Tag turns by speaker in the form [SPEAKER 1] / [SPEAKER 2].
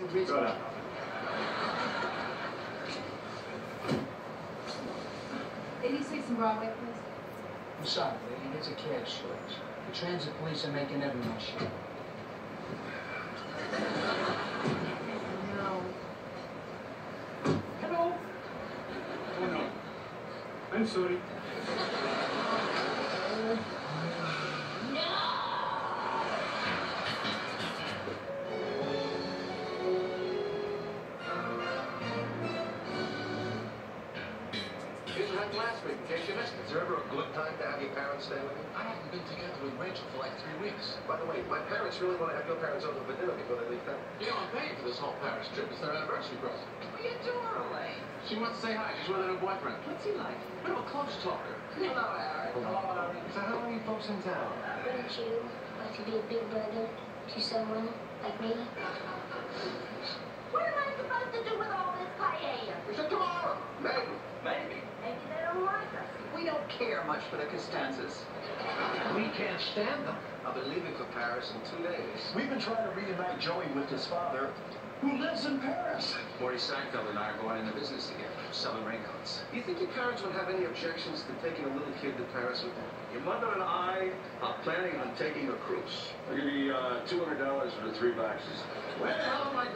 [SPEAKER 1] Go down.
[SPEAKER 2] Did he say some Broadway, please?
[SPEAKER 3] I'm sorry, lady. It's a cab shortage. The transit police are making everyone shit.
[SPEAKER 2] No.
[SPEAKER 1] Hello. Oh no. I'm sorry.
[SPEAKER 4] Here's what happened last week, in case you missed it.
[SPEAKER 5] Is there ever a good time to have your parents stay with you?
[SPEAKER 4] I haven't been together with Rachel for like three weeks.
[SPEAKER 5] By the way, my parents really want to have your parents over for dinner before they leave town.
[SPEAKER 4] You know, I'm paying for this whole Paris trip. It's their anniversary present.
[SPEAKER 6] What are you doing, Elaine?
[SPEAKER 4] She wants to say hi. She's with her new boyfriend.
[SPEAKER 6] What's he like?
[SPEAKER 4] Bit of a close talker.
[SPEAKER 6] Hello, Harry. Hello, Harry.
[SPEAKER 5] So how long are you folks in town?
[SPEAKER 7] Wouldn't you like to be a big brother to someone like me?
[SPEAKER 8] What am I supposed to do with all this paella?
[SPEAKER 5] We said tomorrow. Maybe.
[SPEAKER 6] Maybe.
[SPEAKER 8] Maybe they don't like us.
[SPEAKER 6] We don't care much for the Costanzas.
[SPEAKER 5] We can't stand them. I'll be leaving for Paris in two days.
[SPEAKER 9] We've been trying to reunite Joey with his father, who lives in Paris.
[SPEAKER 4] Morty Seinfeld and I are going into business together, selling raincoats.
[SPEAKER 5] Do you think your parents would have any objections to taking a little kid to Paris with them?
[SPEAKER 9] Your mother and I are planning on taking a cruise.
[SPEAKER 1] I'll give you uh, $200 for the three boxes.
[SPEAKER 5] Where the hell are my